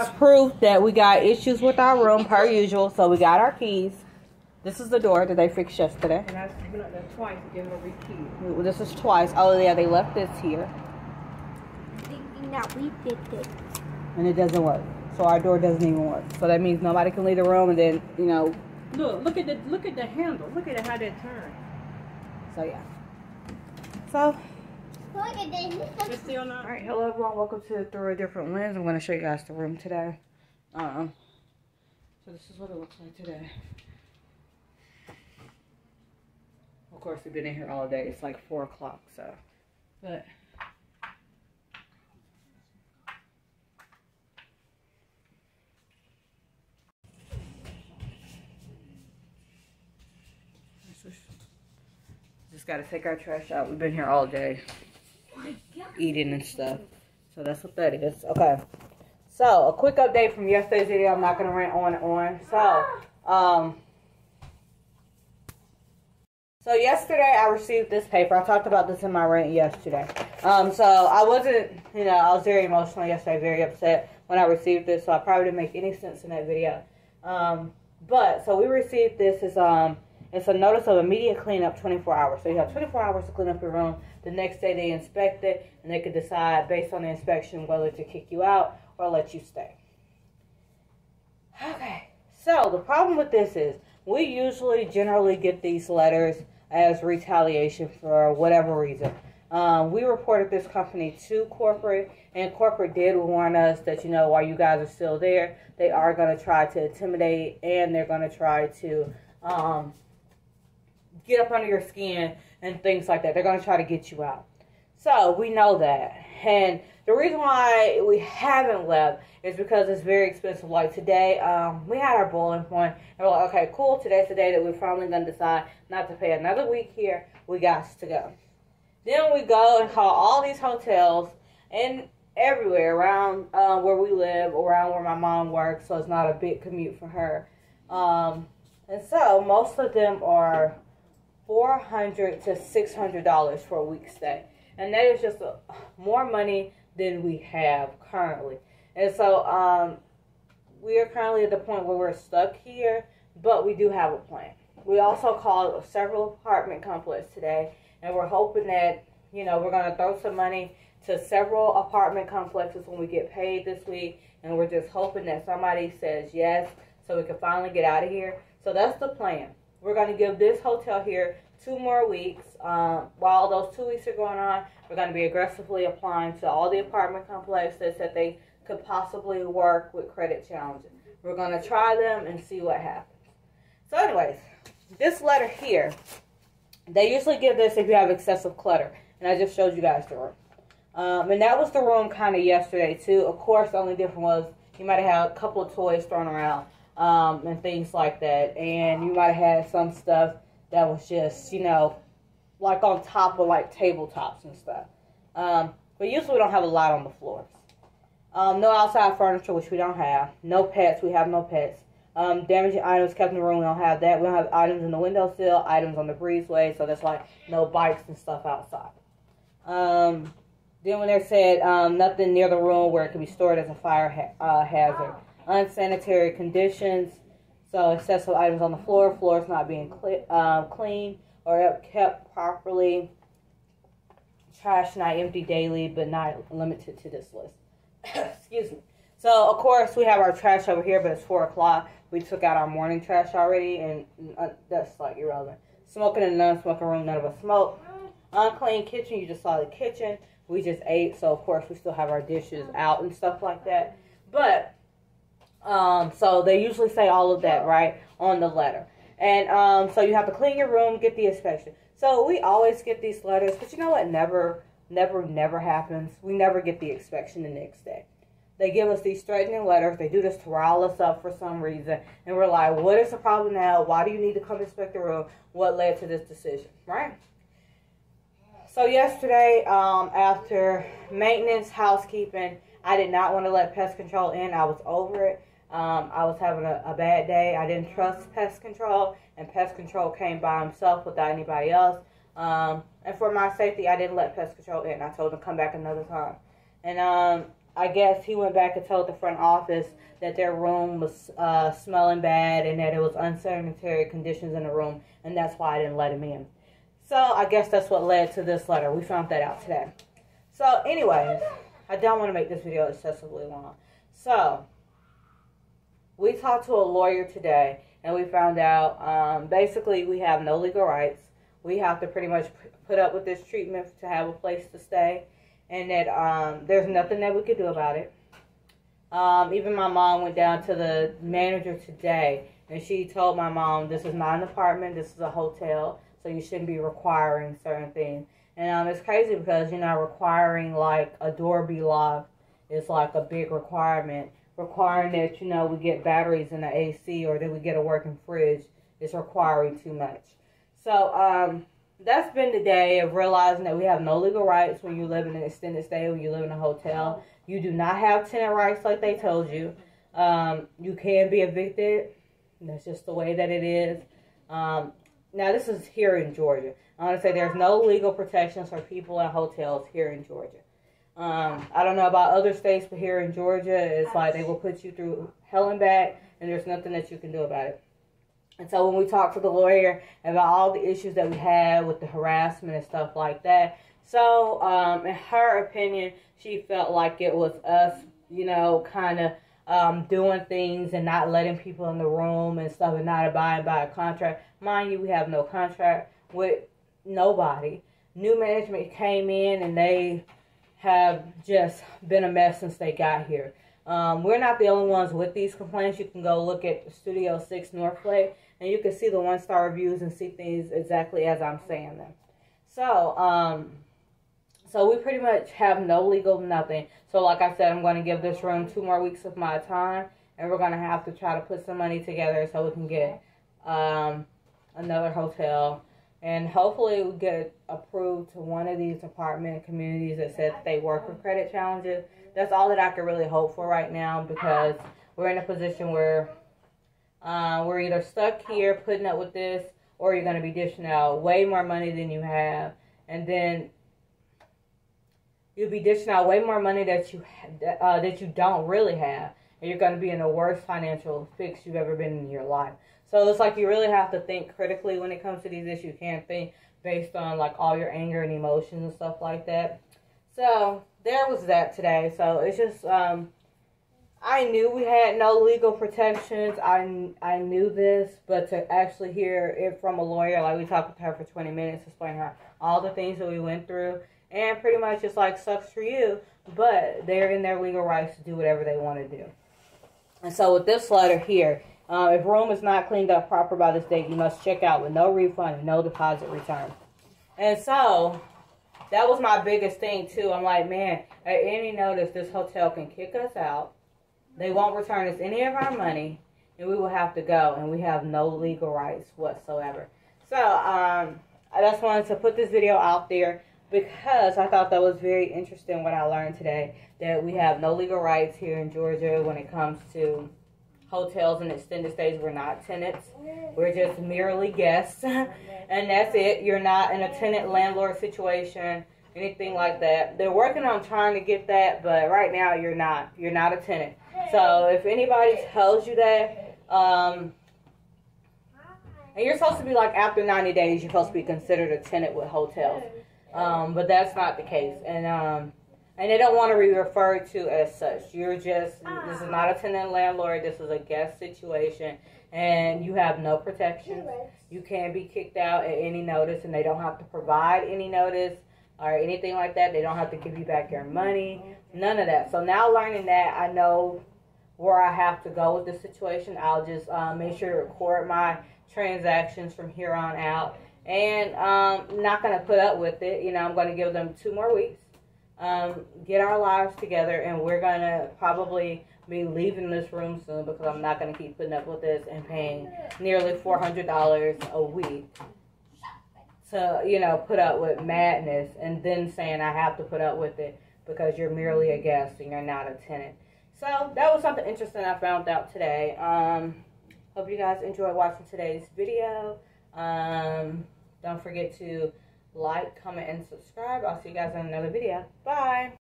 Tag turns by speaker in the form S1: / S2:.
S1: It's proof that we got issues with our room per usual, so we got our keys. This is the door that they fixed yesterday.
S2: And I went up there twice to give them a rekey.
S1: This is twice. Oh yeah, they left this here,
S3: Thinking that we fixed it.
S1: and it doesn't work. So our door doesn't even work. So that means nobody can leave the room, and then you know.
S2: Look, look at the look at the handle. Look at how that turns.
S1: So yeah. So
S3: Look at this.
S2: It's still not.
S1: all right, hello everyone. Welcome to Through a Different Lyns. I'm going to show you guys the room today. Um. So this is what it looks like today. Of course, we've been in here all day. It's like four o'clock, so. But just got to take our trash out. We've been here all day eating and stuff. So that's what that is. Okay. So, a quick update from yesterday's video. I'm not to rant on and on. So, um, so yesterday I received this paper. I talked about this in my rant yesterday. Um, so I wasn't, you know, I was very emotional yesterday, very upset when I received this. So I probably didn't make any sense in that video. Um, but so we received this as um, it's a notice of immediate cleanup, 24 hours. So you have 24 hours to clean up your room. The next day they inspect it and they could decide based on the inspection whether to kick you out or let you stay. Okay. So the problem with this is we usually generally get these letters as retaliation for whatever reason. Um, we reported this company to corporate, and corporate did warn us that, you know, while you guys are still there, they are going to try to intimidate and they're going to try to um, get up under your skin and things like that. They're going to try to get you out. So we know that. And the reason why we haven't left is because it's very expensive. Like today, um, we had our boiling point, and we're like, okay, cool. Today's the day that we're finally going to decide not to pay another week here. We got to go. Then we go and call all these hotels and everywhere around uh, where we live, around where my mom works, so it's not a big commute for her. Um, and so most of them are four hundred to six hundred dollars for a week stay, and that is just a, more money than we have currently. And so um, we are currently at the point where we're stuck here, but we do have a plan. We also called several apartment complexes today, and we're hoping that you know we're gonna throw some money to several apartment complexes when we get paid this week, and we're just hoping that somebody says yes, so we can finally get out of here. So that's the plan. We're going to give this hotel here two more weeks. Um, while those two weeks are going on, we're going to be aggressively applying to all the apartment complexes that they could possibly work with credit challenges. We're going to try them and see what happens. So, anyways, this letter here, they usually give this if you have excessive clutter. And I just showed you guys the room. Um, and that was the room kind of yesterday, too. Of course, the only difference was you might have had a couple of toys thrown around um, and things like that. And you might have had some stuff that was just, you know, like on top of like tabletops and stuff. Um, but usually we don't have a lot on the floors. Um, no outside furniture, which we don't have. No pets, we have no pets. Um, damaging items kept in the room, we don't have that. We don't have items in the windowsill, items on the breezeway, so that's like no bikes and stuff outside. Um, then when they said um, nothing near the room where it could be stored as a fire ha- uh, hazard unsanitary conditions. So excessive items on the floor, floors not being cle- uh, clean or kept properly. Trash not empty daily, but not limited to this list. Excuse me. So of course we have our trash over here, but it's four o'clock. We took out our morning trash already, and uh, that's like irrelevant. Smoking in a non-smoking room, none of us smoke. Unclean kitchen, you just saw the kitchen. We just ate, so of course we still have our dishes out and stuff like that. But um, so they usually say all of that, right, on the letter. And um, so you have to clean your room, get the inspection. So we always get these letters, but you know what? Never, never, never happens. We never get the inspection the next day. They give us these threatening letters. They do this to rile us up for some reason. And we're like, what is the problem now? Why do you need to come inspect the room? What led to this decision, right? So yesterday, um, after maintenance, housekeeping, I did not want to let pest control in. I was over it. Um, I was having a, a, bad day. I didn't trust pest control, and pest control came by himself without anybody else. Um, and for my safety, I didn't let pest control in. I told him to come back another time. And um, I guess he went back and told the front office that their room was uh, smelling bad and that it was unsanitary conditions in the room, and that's why I didn't let him in. So I guess that's what led to this letter. We found that out today. So, anyways, I don't want to make this video excessively long. So, we talked to a lawyer today, and we found out um, basically we have no legal rights. We have to pretty much put up with this treatment to have a place to stay, and that um, there's nothing that we could do about it. Um, even my mom went down to the manager today, and she told my mom, "This is not an apartment. This is a hotel, so you shouldn't be requiring certain things." And um, it's crazy because you know requiring like a door be locked is like a big requirement. Requiring that you know we get batteries in the AC or that we get a working fridge is requiring too much. So um, that's been the day of realizing that we have no legal rights when you live in an extended stay, when you live in a hotel. You do not have tenant rights like they told you. Um, you can be evicted. That's just the way that it is. Um, now, this is here in Georgia. I want to say there's no legal protections for people in hotels here in Georgia. Um, I don't know about other states, but here in Georgia, it's like they will put you through hell and back, and there's nothing that you can do about it. And so when we talked to the lawyer about all the issues that we had with the harassment and stuff like that, so um, in her opinion, she felt like it was us, you know, kind of um, doing things and not letting people in the room and stuff and not abiding by a contract. Mind you, we have no contract with nobody. New management came in and they have just been a mess since they got here. Um, we're not the only ones with these complaints. You can go look at Studio 6 Northlake and you can see the one star reviews and see things exactly as I'm saying them. So, um, so we pretty much have no legal nothing. So like I said, I'm going to give this room two more weeks of my time, and we're going to have to try to put some money together so we can get um, another hotel. And hopefully we get approved to one of these apartment communities that says they work with credit challenges. That's all that I can really hope for right now because we're in a position where uh, we're either stuck here putting up with this or you're going to be dishing out way more money than you have. And then you'll be dishing out way more money that you uh, that you don't really have, and you're going to be in the worst financial fix you've ever been in your life. So it's like you really have to think critically when it comes to these issues. You can't think based on like all your anger and emotions and stuff like that. So there was that today. So it's just um, I knew we had no legal protections. I I knew this, but to actually hear it from a lawyer, like we talked with her for 20 minutes, explaining her all the things that we went through and pretty much it's like sucks for you, but they're in their legal rights to do whatever they want to do. And so with this letter here, uh, if room is not cleaned up proper by this date, you must check out with no refund and no deposit return. And so that was my biggest thing too. I'm like, man, at any notice, this hotel can kick us out. They won't return us any of our money, and we will have to go, and we have no legal rights whatsoever. So um, I just wanted to put this video out there because I thought that was very interesting what I learned today that we have no legal rights here in Georgia when it comes to hotels and extended stays. We're not tenants. We're just merely guests. and that's it. You're not in a tenant landlord situation, anything like that. They're working on trying to get that, but right now you're not. You're not a tenant. So if anybody tells you that, um, and you're supposed to be like after 90 days, you're supposed to be considered a tenant with hotels. Um, but that's not the case. And um, and they don't want to be referred to as such. You're just this is not a tenant landlord. This is a guest situation, and you have no protection. You can't be kicked out at any notice, and they don't have to provide any notice or anything like that. They don't have to give you back your money. None of that. So now learning that, I know where I have to go with the situation. I'll just uh, make sure to record my transactions from here on out and um, not going to put up with it. You know, I'm going to give them two more weeks, um, get our lives together, and we're to probably be leaving this room soon because I'm not to keep putting up with this and paying nearly $400 a week to, you know, put up with madness and then saying I have to put up with it because you're merely a guest and you're not a tenant. So that was something interesting I found out today. Um, hope you guys enjoyed watching today's video. Um, don't forget to like, comment, and subscribe. I'll see you guys in another video. Bye.